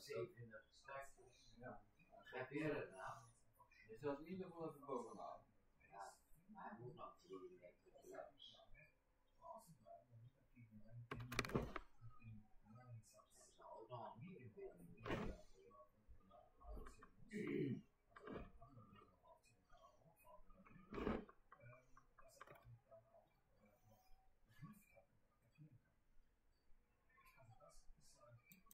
zeep in. Ja. Heb je er nou? Je zult in ieder geval even bovenaan.